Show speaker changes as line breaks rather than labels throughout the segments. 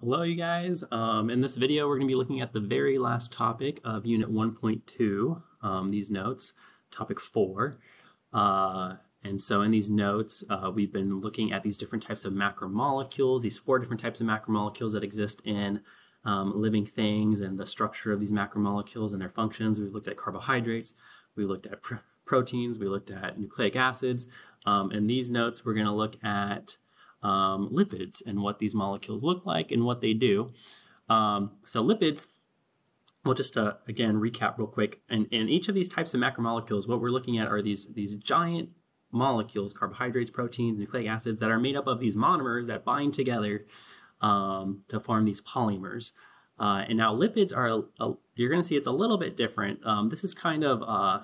Hello, you guys. Um, in this video, we're going to be looking at the very last topic of Unit 1.2, um, these notes, topic 4. Uh, and so in these notes, uh, we've been looking at these different types of macromolecules, these four different types of macromolecules that exist in um, living things and the structure of these macromolecules and their functions. We looked at carbohydrates, we looked at pr proteins, we looked at nucleic acids. Um, in these notes, we're going to look at um, lipids and what these molecules look like and what they do. Um, so lipids, we'll just uh, again recap real quick. And in each of these types of macromolecules, what we're looking at are these these giant molecules, carbohydrates, proteins, nucleic acids that are made up of these monomers that bind together um, to form these polymers. Uh, and now lipids are, a, a, you're going to see it's a little bit different. Um, this is kind of, uh,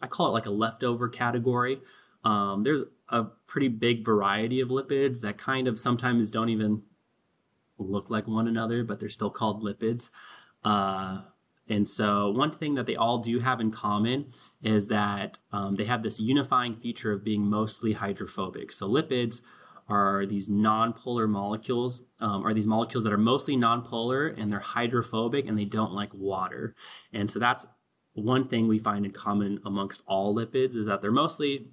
I call it like a leftover category. Um, there's a pretty big variety of lipids that kind of sometimes don't even look like one another, but they're still called lipids. Uh, and so, one thing that they all do have in common is that um, they have this unifying feature of being mostly hydrophobic. So, lipids are these nonpolar molecules, um, are these molecules that are mostly nonpolar and they're hydrophobic and they don't like water. And so, that's one thing we find in common amongst all lipids is that they're mostly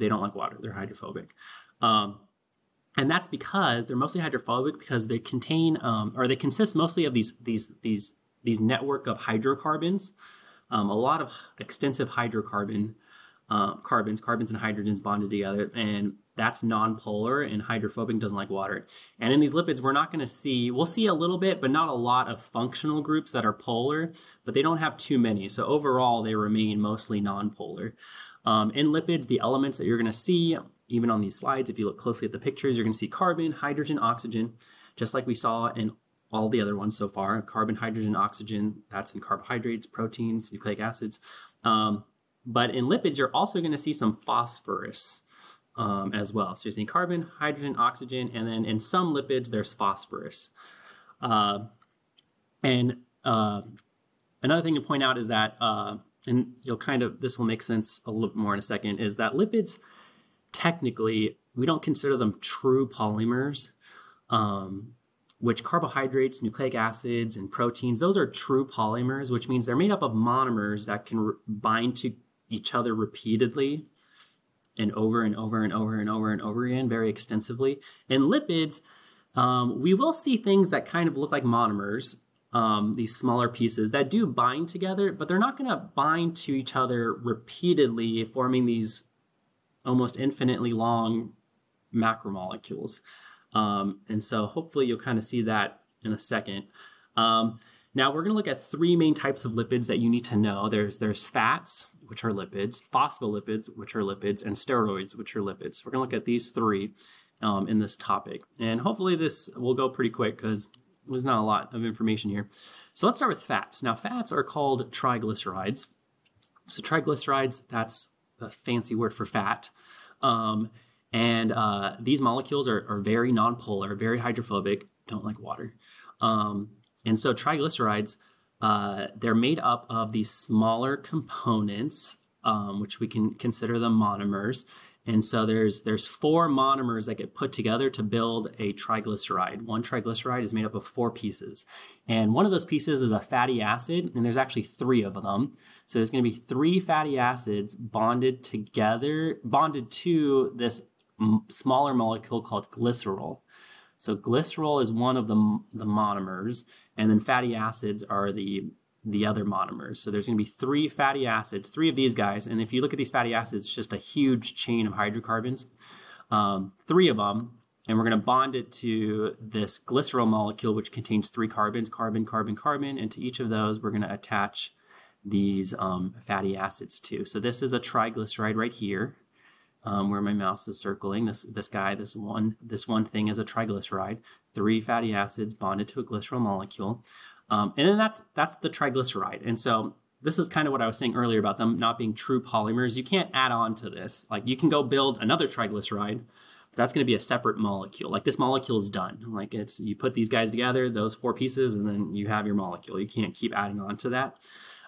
they don't like water. They're hydrophobic. Um, and that's because they're mostly hydrophobic because they contain um, or they consist mostly of these these these these network of hydrocarbons, um, a lot of extensive hydrocarbon uh, carbons, carbons and hydrogens bonded together, and that's nonpolar and hydrophobic doesn't like water. And in these lipids, we're not going to see, we'll see a little bit, but not a lot of functional groups that are polar, but they don't have too many. So overall, they remain mostly nonpolar. Um, in lipids, the elements that you're going to see, even on these slides, if you look closely at the pictures, you're going to see carbon, hydrogen, oxygen, just like we saw in all the other ones so far. Carbon, hydrogen, oxygen, that's in carbohydrates, proteins, nucleic acids. Um, but in lipids, you're also going to see some phosphorus um, as well. So you're seeing carbon, hydrogen, oxygen, and then in some lipids, there's phosphorus. Uh, and uh, another thing to point out is that uh, and you'll kind of this will make sense a little bit more in a second is that lipids technically we don't consider them true polymers um, which carbohydrates nucleic acids and proteins those are true polymers which means they're made up of monomers that can bind to each other repeatedly and over and over and over and over and over again very extensively. In lipids um, we will see things that kind of look like monomers um, these smaller pieces that do bind together, but they're not going to bind to each other repeatedly, forming these almost infinitely long macromolecules. Um, and so hopefully you'll kind of see that in a second. Um, now we're going to look at three main types of lipids that you need to know. There's there's fats, which are lipids, phospholipids, which are lipids, and steroids, which are lipids. We're going to look at these three um, in this topic, and hopefully this will go pretty quick because there's not a lot of information here. So let's start with fats. Now, fats are called triglycerides. So triglycerides, that's a fancy word for fat. Um, and uh, these molecules are, are, very nonpolar, very hydrophobic, don't like water. Um, and so triglycerides, uh, they're made up of these smaller components, um, which we can consider them monomers. And so there's there's four monomers that get put together to build a triglyceride. One triglyceride is made up of four pieces. And one of those pieces is a fatty acid, and there's actually three of them. So there's going to be three fatty acids bonded together, bonded to this smaller molecule called glycerol. So glycerol is one of the, the monomers, and then fatty acids are the the other monomers. So there's going to be three fatty acids, three of these guys. And if you look at these fatty acids, it's just a huge chain of hydrocarbons, um, three of them. And we're going to bond it to this glycerol molecule, which contains three carbons, carbon, carbon, carbon. And to each of those, we're going to attach these um, fatty acids to. So this is a triglyceride right here. Um, where my mouse is circling. This this guy, this one, this one thing is a triglyceride. Three fatty acids bonded to a glycerol molecule. Um, and then that's that's the triglyceride. And so this is kind of what I was saying earlier about them not being true polymers. You can't add on to this. Like you can go build another triglyceride, but that's going to be a separate molecule. Like this molecule is done. Like it's you put these guys together, those four pieces, and then you have your molecule. You can't keep adding on to that,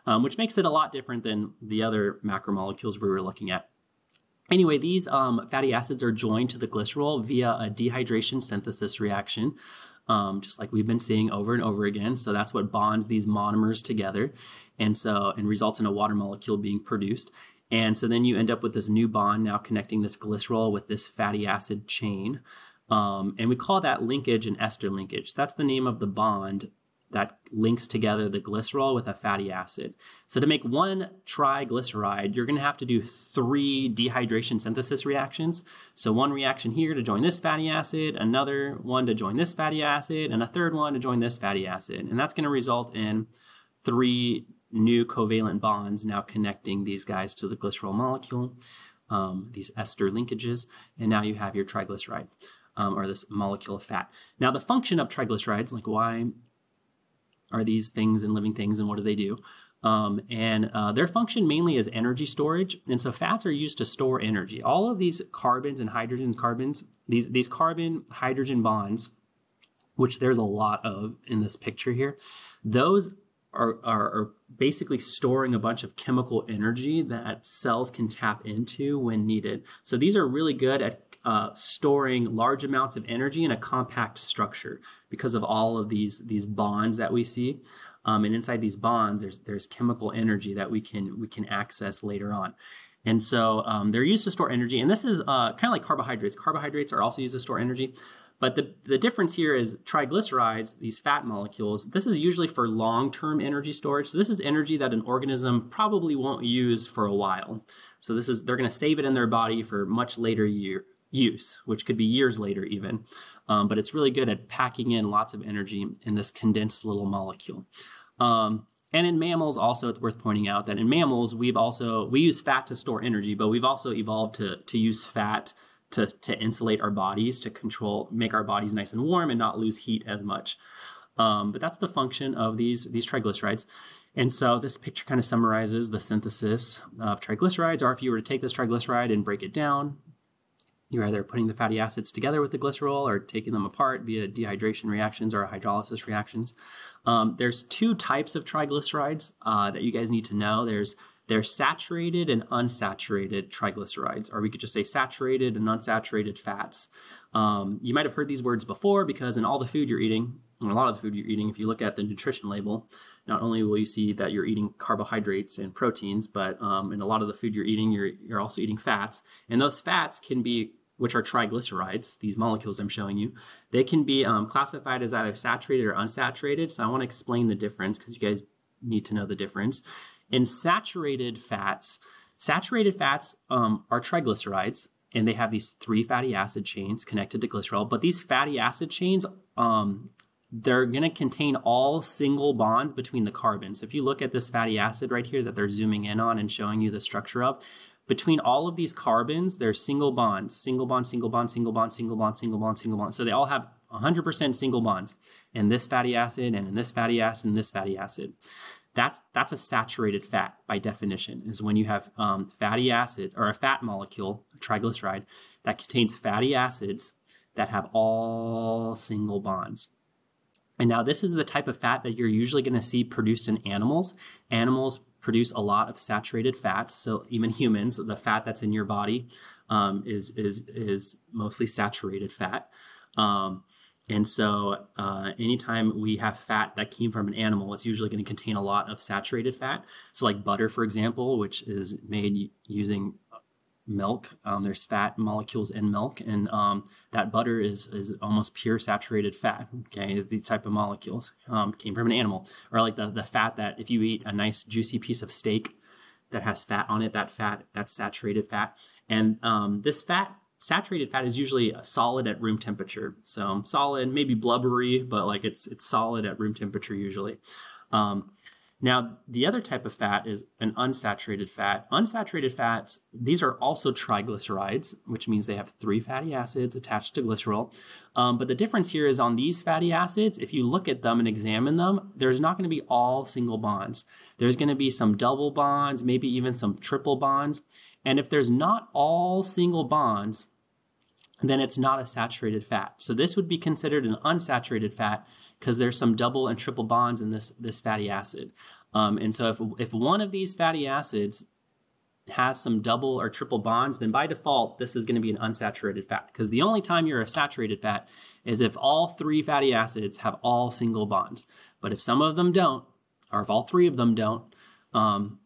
um, which makes it a lot different than the other macromolecules we were looking at. Anyway, these um, fatty acids are joined to the glycerol via a dehydration synthesis reaction. Um, just like we've been seeing over and over again. So that's what bonds these monomers together, and so and results in a water molecule being produced. And so then you end up with this new bond now connecting this glycerol with this fatty acid chain. Um, and we call that linkage an ester linkage. That's the name of the bond that links together the glycerol with a fatty acid. So to make one triglyceride, you're going to have to do three dehydration synthesis reactions. So one reaction here to join this fatty acid, another one to join this fatty acid, and a third one to join this fatty acid. And that's going to result in three new covalent bonds now connecting these guys to the glycerol molecule, um, these ester linkages, and now you have your triglyceride. Um, or this molecule of fat. Now, the function of triglycerides, like why are these things and living things and what do they do? Um, and uh, their function mainly is energy storage. And so fats are used to store energy. All of these carbons and hydrogens, carbons, these, these carbon hydrogen bonds, which there's a lot of in this picture here, those are, are, are, basically storing a bunch of chemical energy that cells can tap into when needed. So these are really good at uh, storing large amounts of energy in a compact structure because of all of these these bonds that we see. Um, and inside these bonds, there's there's chemical energy that we can we can access later on. And so um, they're used to store energy. And this is uh, kind of like carbohydrates. Carbohydrates are also used to store energy. But the, the difference here is triglycerides, these fat molecules, this is usually for long-term energy storage. So this is energy that an organism probably won't use for a while. So this is they're going to save it in their body for much later year use, which could be years later even. Um, but it's really good at packing in lots of energy in this condensed little molecule. Um, and in mammals, also, it's worth pointing out that in mammals, we've also we use fat to store energy, but we've also evolved to to use fat to to insulate our bodies, to control, make our bodies nice and warm, and not lose heat as much. Um, but that's the function of these these triglycerides. And so this picture kind of summarizes the synthesis of triglycerides, or if you were to take this triglyceride and break it down, you're either putting the fatty acids together with the glycerol or taking them apart via dehydration reactions or hydrolysis reactions. Um, there's two types of triglycerides uh, that you guys need to know. There's there's saturated and unsaturated triglycerides, or we could just say saturated and unsaturated fats. Um, you might have heard these words before because in all the food you're eating, and a lot of the food you're eating, if you look at the nutrition label, not only will you see that you're eating carbohydrates and proteins, but um, in a lot of the food you're eating, you're, you're also eating fats. And those fats can be which are triglycerides, these molecules I'm showing you, they can be um, classified as either saturated or unsaturated. So I want to explain the difference because you guys need to know the difference. In saturated fats, saturated fats um, are triglycerides, and they have these three fatty acid chains connected to glycerol. But these fatty acid chains, um, they're going to contain all single bonds between the carbons. If you look at this fatty acid right here that they're zooming in on and showing you the structure of, between all of these carbons, there's single bonds, single bond, single bond, single bond, single bond, single bond, single bond. So they all have 100% single bonds in this fatty acid and in this fatty acid and this fatty acid. That's that's a saturated fat by definition. Is when you have um, fatty acids or a fat molecule, a triglyceride, that contains fatty acids that have all single bonds. And now this is the type of fat that you're usually going to see produced in animals. Animals produce a lot of saturated fats. So even humans, the fat that's in your body um, is is is mostly saturated fat. Um, and so, uh, anytime we have fat that came from an animal, it's usually going to contain a lot of saturated fat. So, like butter, for example, which is made using milk. Um, there's fat molecules in milk, and um, that butter is is almost pure saturated fat. Okay, these type of molecules um, came from an animal, or like the the fat that if you eat a nice juicy piece of steak that has fat on it, that fat that's saturated fat, and um, this fat. Saturated fat is usually solid at room temperature, so solid, maybe blubbery, but like it's it's solid at room temperature usually. Um, now, the other type of fat is an unsaturated fat. Unsaturated fats, these are also triglycerides, which means they have three fatty acids attached to glycerol. Um, but the difference here is on these fatty acids, if you look at them and examine them, there's not going to be all single bonds. There's going to be some double bonds, maybe even some triple bonds. And if there's not all single bonds, then it's not a saturated fat. So this would be considered an unsaturated fat because there's some double and triple bonds in this, this fatty acid. Um, and so if, if one of these fatty acids has some double or triple bonds, then by default, this is going to be an unsaturated fat. Because the only time you're a saturated fat is if all three fatty acids have all single bonds. But if some of them don't, or if all three of them don't, um,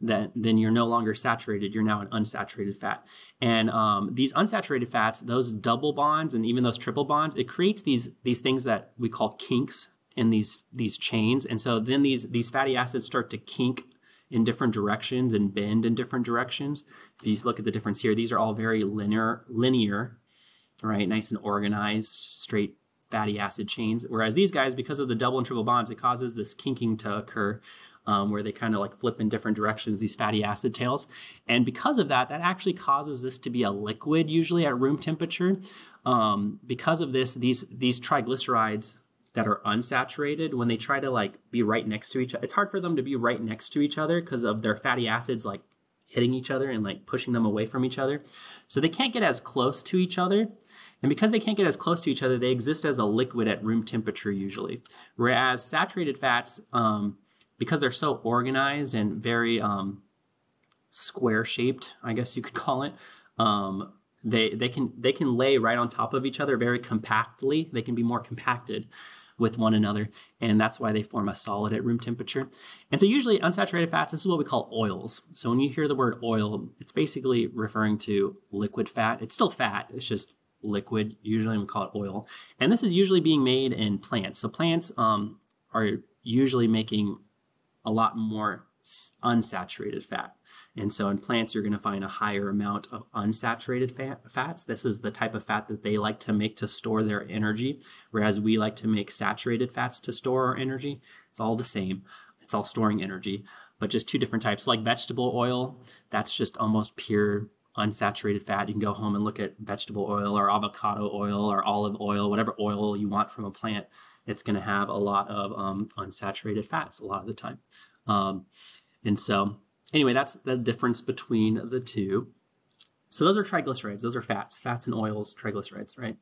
then, then you're no longer saturated. You're now an unsaturated fat. And um, these unsaturated fats, those double bonds and even those triple bonds, it creates these, these things that we call kinks in these, these chains. And so then these, these fatty acids start to kink in different directions and bend in different directions. If you look at the difference here, these are all very linear, linear, right? Nice and organized, straight fatty acid chains. Whereas these guys, because of the double and triple bonds, it causes this kinking to occur um, where they kind of like flip in different directions, these fatty acid tails. And because of that, that actually causes this to be a liquid usually at room temperature. Um, because of this, these, these triglycerides that are unsaturated, when they try to like be right next to each other, it's hard for them to be right next to each other because of their fatty acids like hitting each other and like pushing them away from each other. So they can't get as close to each other. And because they can't get as close to each other, they exist as a liquid at room temperature usually. Whereas saturated fats, um, because they're so organized and very um, square shaped, I guess you could call it, um, they, they, can, they can lay right on top of each other very compactly. They can be more compacted with one another, and that's why they form a solid at room temperature. And so usually unsaturated fats, this is what we call oils. So when you hear the word oil, it's basically referring to liquid fat. It's still fat, it's just liquid. Usually we call it oil. And this is usually being made in plants. So plants um, are usually making a lot more unsaturated fat. And so in plants, you're going to find a higher amount of unsaturated fat, fats. This is the type of fat that they like to make to store their energy, whereas we like to make saturated fats to store our energy. It's all the same. It's all storing energy, but just two different types. Like vegetable oil, that's just almost pure unsaturated fat. You can go home and look at vegetable oil or avocado oil or olive oil, whatever oil you want from a plant. It's going to have a lot of um, unsaturated fats a lot of the time. Um, and so anyway, that's the difference between the two. So those are triglycerides. Those are fats, fats and oils, triglycerides, right?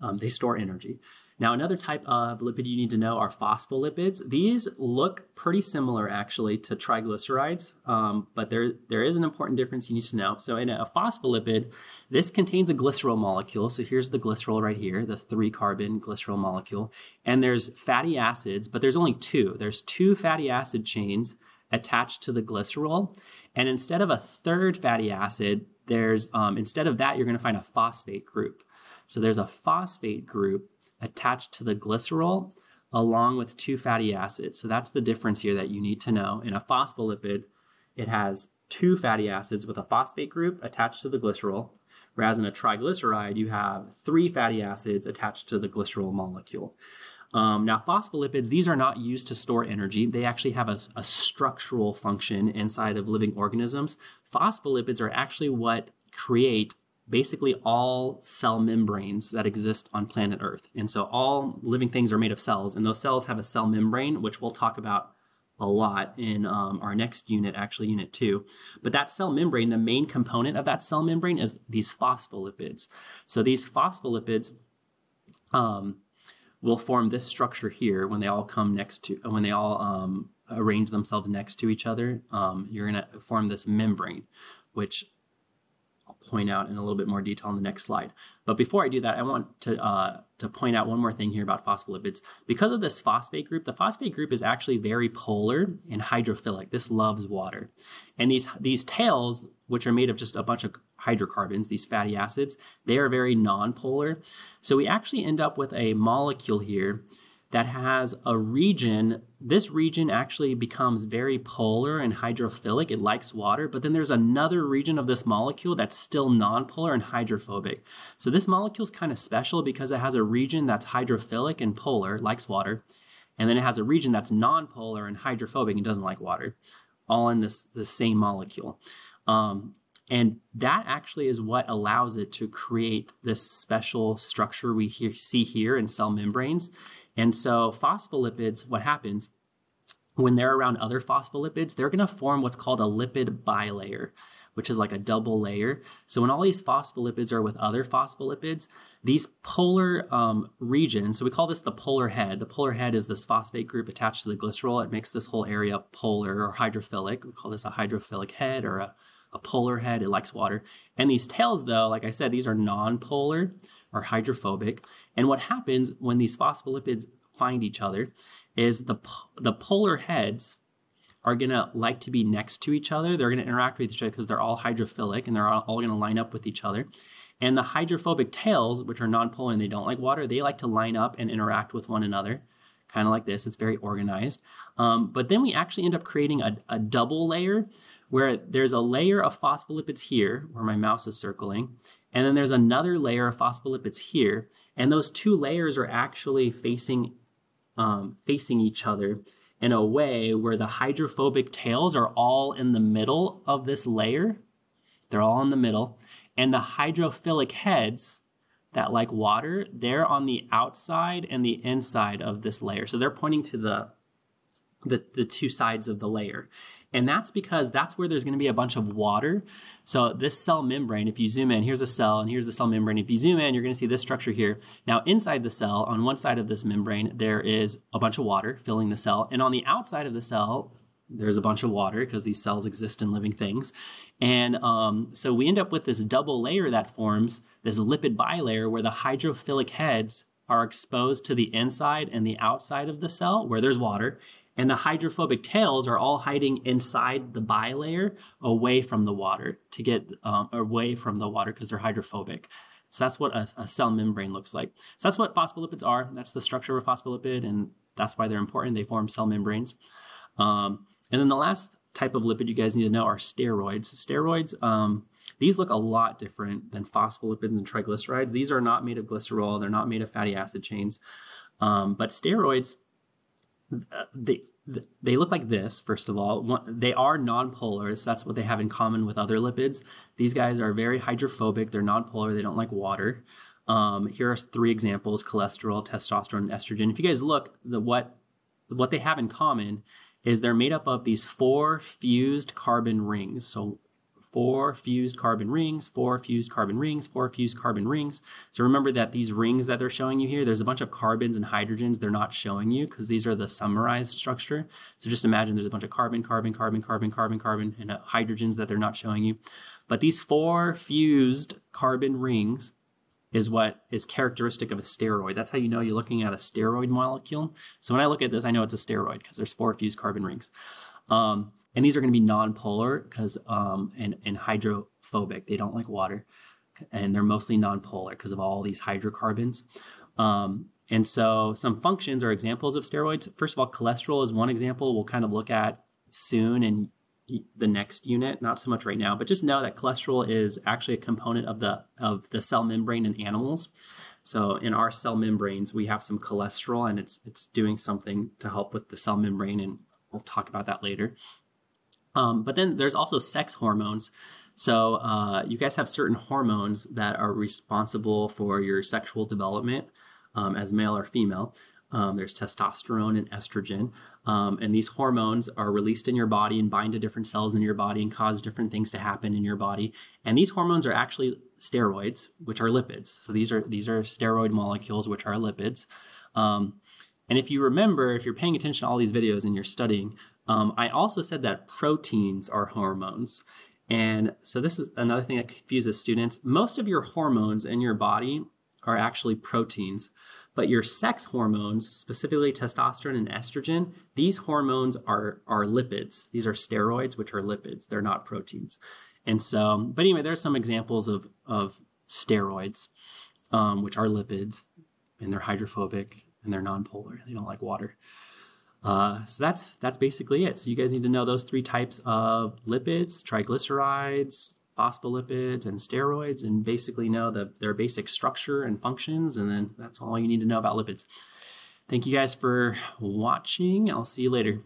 Um, they store energy. Now, another type of lipid you need to know are phospholipids. These look pretty similar actually to triglycerides, um, but there, there is an important difference you need to know. So in a phospholipid, this contains a glycerol molecule. So here's the glycerol right here, the three carbon glycerol molecule. And there's fatty acids, but there's only two. There's two fatty acid chains attached to the glycerol. And instead of a third fatty acid, there's, um, instead of that, you're gonna find a phosphate group. So there's a phosphate group attached to the glycerol along with two fatty acids. So that's the difference here that you need to know. In a phospholipid, it has two fatty acids with a phosphate group attached to the glycerol, whereas in a triglyceride, you have three fatty acids attached to the glycerol molecule. Um, now, phospholipids, these are not used to store energy. They actually have a, a structural function inside of living organisms. Phospholipids are actually what create basically all cell membranes that exist on planet Earth. And so all living things are made of cells, and those cells have a cell membrane, which we'll talk about a lot in um, our next unit, actually unit two. But that cell membrane, the main component of that cell membrane is these phospholipids. So these phospholipids um, will form this structure here when they all come next to, when they all um, arrange themselves next to each other. Um, you're gonna form this membrane, which point out in a little bit more detail in the next slide. But before I do that, I want to, uh, to point out one more thing here about phospholipids. Because of this phosphate group, the phosphate group is actually very polar and hydrophilic. This loves water. And these, these tails, which are made of just a bunch of hydrocarbons, these fatty acids, they are very nonpolar. So we actually end up with a molecule here that has a region. This region actually becomes very polar and hydrophilic. It likes water, but then there's another region of this molecule that's still nonpolar and hydrophobic. So this molecule is kind of special because it has a region that's hydrophilic and polar, likes water, and then it has a region that's nonpolar and hydrophobic and doesn't like water, all in this, the same molecule. Um, and that actually is what allows it to create this special structure we see here in cell membranes. And so phospholipids, what happens when they're around other phospholipids, they're going to form what's called a lipid bilayer, which is like a double layer. So when all these phospholipids are with other phospholipids, these polar um, regions, so we call this the polar head. The polar head is this phosphate group attached to the glycerol. It makes this whole area polar or hydrophilic. We call this a hydrophilic head or a a polar head. It likes water. And these tails, though, like I said, these are non-polar or hydrophobic. And what happens when these phospholipids find each other is the the polar heads are going to like to be next to each other. They're going to interact with each other because they're all hydrophilic and they're all, all going to line up with each other. And the hydrophobic tails, which are nonpolar and they don't like water, they like to line up and interact with one another, kind of like this. It's very organized. Um, but then we actually end up creating a, a double layer where there's a layer of phospholipids here, where my mouse is circling, and then there's another layer of phospholipids here, and those two layers are actually facing um, facing each other in a way where the hydrophobic tails are all in the middle of this layer. They're all in the middle. And the hydrophilic heads that like water, they're on the outside and the inside of this layer. So they're pointing to the the, the two sides of the layer. And that's because that's where there's going to be a bunch of water. So this cell membrane, if you zoom in, here's a cell and here's the cell membrane. If you zoom in, you're going to see this structure here. Now inside the cell, on one side of this membrane, there is a bunch of water filling the cell. And on the outside of the cell, there's a bunch of water because these cells exist in living things. And um, so we end up with this double layer that forms, this lipid bilayer where the hydrophilic heads are exposed to the inside and the outside of the cell where there's water and the hydrophobic tails are all hiding inside the bilayer away from the water to get um, away from the water because they're hydrophobic. So that's what a, a, cell membrane looks like. So that's what phospholipids are. That's the structure of a phospholipid, and that's why they're important. They form cell membranes. Um, and then the last type of lipid you guys need to know are steroids. Steroids, um, these look a lot different than phospholipids and triglycerides. These are not made of glycerol. They're not made of fatty acid chains. Um, but steroids, uh, they they look like this, first of all. They are nonpolar, so that's what they have in common with other lipids. These guys are very hydrophobic. They're nonpolar. They don't like water. Um, here are three examples: cholesterol, testosterone, and estrogen. If you guys look, the what what they have in common is they're made up of these four fused carbon rings. So four fused carbon rings, four fused carbon rings, four fused carbon rings. So remember that these rings that they're showing you here, there's a bunch of carbons and hydrogens they're not showing you because these are the summarized structure. So just imagine there's a bunch of carbon, carbon, carbon, carbon, carbon, carbon, and uh, hydrogens that they're not showing you. But these four fused carbon rings is what is characteristic of a steroid. That's how you know you're looking at a steroid molecule. So when I look at this, I know it's a steroid because there's four fused carbon rings. Um, and these are going to be non-polar because um, and, and hydrophobic. They don't like water, and they're mostly non-polar because of all these hydrocarbons. Um, and so some functions are examples of steroids. First of all, cholesterol is one example we'll kind of look at soon in the next unit, not so much right now, but just know that cholesterol is actually a component of the of the cell membrane in animals. So in our cell membranes, we have some cholesterol and it's it's doing something to help with the cell membrane and we'll talk about that later. Um, but then there's also sex hormones. So uh, you guys have certain hormones that are responsible for your sexual development um, as male or female. Um, there's testosterone and estrogen. Um, and these hormones are released in your body and bind to different cells in your body and cause different things to happen in your body. And these hormones are actually steroids, which are lipids. So these are these are steroid molecules, which are lipids. Um, and if you remember, if you're paying attention to all these videos and you're studying, um, I also said that proteins are hormones. And so this is another thing that confuses students. Most of your hormones in your body are actually proteins, but your sex hormones, specifically testosterone and estrogen, these hormones are, are lipids. These are steroids, which are lipids. They're not proteins. And so, but anyway, there's some examples of, of steroids, um, which are lipids, and they're hydrophobic and they're nonpolar. They don't like water. Uh, so that's that's basically it. So you guys need to know those three types of lipids, triglycerides, phospholipids, and steroids, and basically know the, their basic structure and functions. And then that's all you need to know about lipids. Thank you guys for watching. I'll see you later.